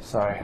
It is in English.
Sorry.